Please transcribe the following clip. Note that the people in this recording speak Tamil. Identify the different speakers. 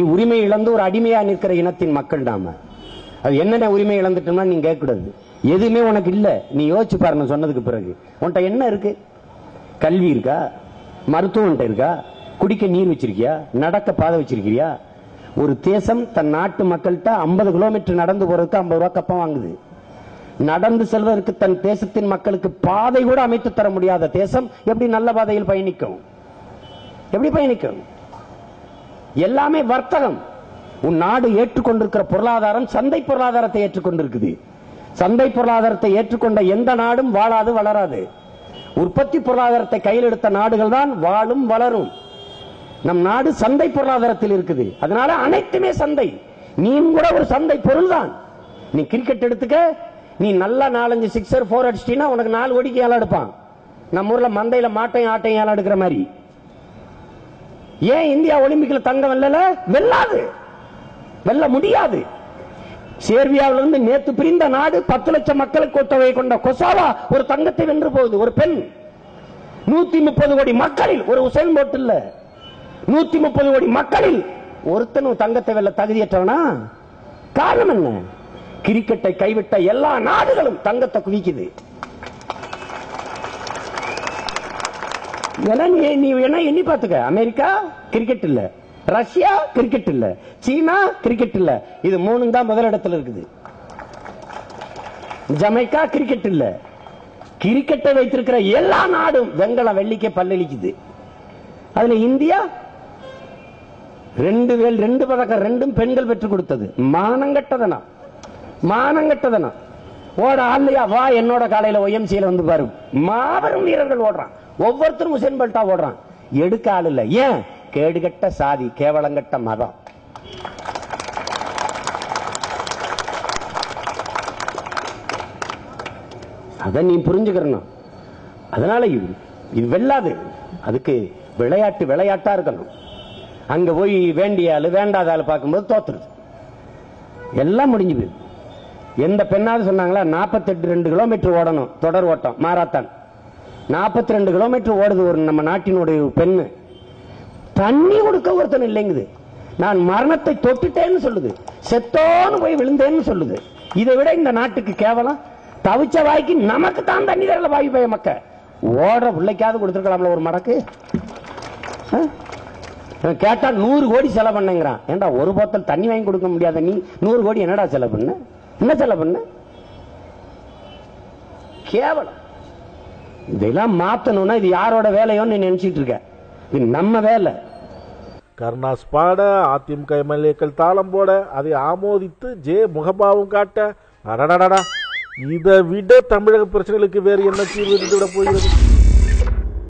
Speaker 1: நீ உரிமை இழந்து ஒரு அடிமையா நிற்கிற இனத்தின் மக்கள் நாம. அது என்னென்ன உரிமை இழந்துட்டோம்னா நீங்க கேட்கக்கூடாது. எதுவுமே உனக்கு இல்லை. நீ யோசிச்சு பாரு சொன்னதுக்கு பிறகு. உன்கிட்ட என்ன இருக்கு? கல்வி இருக்கா? மருத்துவம் இருக்கா? குடிக்க நீர் வச்சிருக்கியா? நடக்க பாதை வச்சிருக்கியா ஒரு தேசம் தன் நாட்டு மக்கள்கிட்ட ஐம்பது கிலோமீட்டர் நடந்து போறதுக்கு ஐம்பது ரூபா கப்பம் வாங்குது. நடந்து செல்வதற்கு தன் தேசத்தின் மக்களுக்கு பாதை கூட அமைத்து தர முடியாத தேசம் எப்படி நல்ல பாதையில் பயணிக்கும்? எப்படி பயணிக்கும்? எல்லாமே வர்த்தகம். உன் நாடு ஏற்றுக்கொண்டிருக்கிற பொருளாதாரம் சந்தை பொருளாதாரத்தை ஏற்றுக்கொண்டிருக்குது. சந்தை பொருளாதாரத்தை ஏற்றுக்கொண்ட எந்த நாடும் வாழாது வளராது. உற்பத்தி பொருளாதாரத்தை கையில் எடுத்த நாடுகள் தான் வாழும் வளரும். நம் நாடு சந்தை பொருளாதாரத்தில் இருக்குது. அதனால அனைத்துமே சந்தை. நீயும் கூட ஒரு சந்தை பொருள் தான் நீ கிரிக்கெட் எடுத்துக்க. நீ நல்லா நாலஞ்சு சிக்ஸர் போர் அடிச்சிட்டீங்கன்னா உனக்கு நாலு கோடிக்கு ஏலம் எடுப்பான் நம்ம ஊர்ல மந்தையில மாட்டையும் ஆட்டையும் ஏலம் எடுக்கிற மாதிரி. ஏன் இந்தியா ஒலிம்பிக்ல தங்கம் வெல்லல? வெல்லாது. வெல்ல முடியாது. சேர்பியாவிலிருந்து இருந்து நேத்து பிரிந்த நாடு பத்து லட்சம் மக்களுக்கு தொகை கொண்ட கொசாவா ஒரு தங்கத்தை வென்று போகுது. ஒரு பெண். நூத்தி முப்பது கோடி மக்களில் ஒரு உசைன் போட்டு இல்ல. நூத்தி முப்பது கோடி மக்களில் ஒருத்தனும் தங்கத்தை வெல்ல தகுதியற்றவனா? காரணம் என்ன? கிரிக்கெட்டை கைவிட்ட எல்லா நாடுகளும் தங்கத்தை குவிக்குது. இதெல்லாம் நீ நீ வேணா எண்ணி பார்த்துக்க. அமெரிக்கா கிரிக்கெட் இல்ல. ரஷ்யா கிரிக்கெட் இல்ல. சீனா கிரிக்கெட் இல்ல. இது மூணு தான் முதலிடத்துல இருக்குது. ஜமைக்கா கிரிக்கெட் இல்ல. கிரிக்கெட்டை வைத்திருக்கிற எல்லா நாடும் வெங்கலம் வெள்ளிக்கே பல்லளிக்குது. அதுல இந்தியா ரெண்டு ரெண்டு பதக்கம் ரெண்டும் பெண்கள் பெற்றுக் கொடுத்தது. மானங்கட்டதனா? மானங்கட்டதனா? ஓட ஆள்லையா வா என்னோட காலையில ஒய்எம்சியில வந்து பாரு. மாபெரும் வீரர்கள் ஓடுறான். ஒவ்வொருத்தரும் உசேன் பல்ட்டா ஓடுறான். எடுக்க ஆள் இல்ல. ஏன்? கேடுகட்ட சாதி கேவலங்கட்ட மதம். அதை நீ புரிஞ்சுக்கிறணும். அதனால இது வெல்லாது. அதுக்கு விளையாட்டு விளையாட்டா இருக்கணும். அங்க போய் வேண்டிய ஆளு வேண்டாத ஆளு பார்க்கும்போது தோத்துருது. எல்லாம் முடிஞ்சு போயிடும் எந்த பெண்ணாவது சொன்னாங்களா 48 ரெண்டு கிலோமீட்டர் ஓடணும் தொடர் ஓட்டம் மாராத்தான். 42 ரெண்டு கிலோமீட்டர் ஓடுது ஒரு நம்ம நாட்டினுடைய பெண்ணு. தண்ணி கொடுக்க ஒருத்தன் இல்லைங்குது. நான் மரணத்தை தொட்டுட்டேன்னு சொல்லுது. செத்தோன்னு போய் விழுந்தேன்னு சொல்லுது. இதை விட இந்த நாட்டுக்கு கேவலம். தவிச்ச வாய்க்கு நமக்கு தான் தண்ணி தரல வாயு பய மக்க ஓடுற பிள்ளைக்காவது கொடுத்துருக்கலாம்ல ஒரு மடக்கு? கேட்டா நூறு கோடி செலவு பண்ணுங்கிறான். ஏன்டா ஒரு போத்தல் தண்ணி வாங்கி கொடுக்க முடியாத நீ? நூறு கோடி என்னடா செலவு பண்ண என்ன சொல்ல பண்ண? கேவலம். இதெல்லாம் மாத்தணும்னா இது யாரோட வேலையோன்னு நீ நினைச்சிட்டு இருக்க. இது நம்ம வேலை.
Speaker 2: கருணாஸ் பாட அதிமுக எம்எல்ஏக்கள் தாளம் போட அதை ஆமோதித்து ஜே முகபாவம் காட்ட. அடடடடா. இதை விட தமிழக பிரச்சனைகளுக்கு வேறு என்ன தீர்வு விட போகிறது?